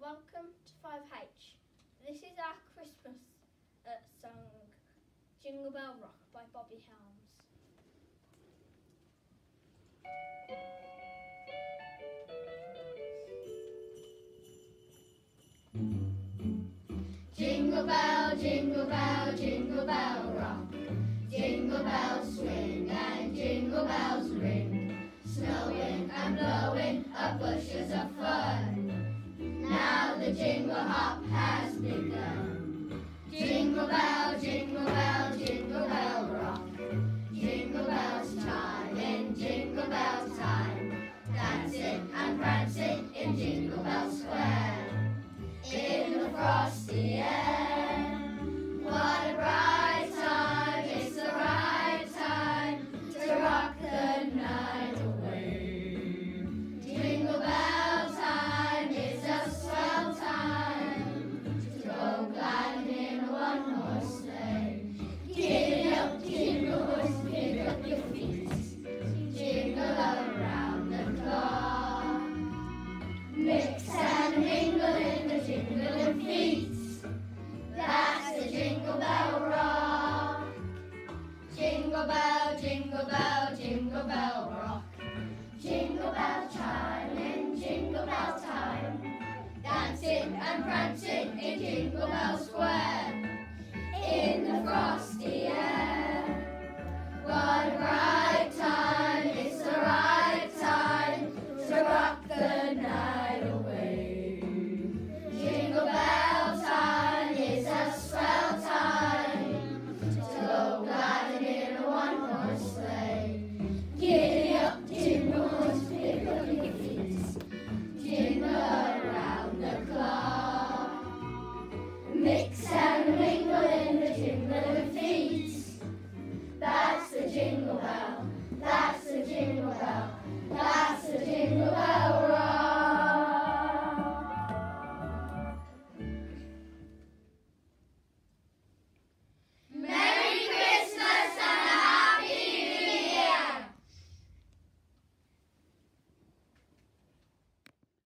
welcome to 5H. This is our Christmas uh, song, Jingle Bell Rock by Bobby Helms. Jingle bell, jingle bell, jingle bell rock. Jingle bells swing and jingle bells ring. Snowing and blowing up bushes hop has begun. Jingle bell, jingle bell, jingle bell rock. Jingle bells chime in jingle bell time. Dancing and prancing in Jingle Bell Square in the frosty air. Jingle bell, jingle bell rock. Jingle bell chime in jingle bell time. Dancing and prancing in Jingle Bell Square.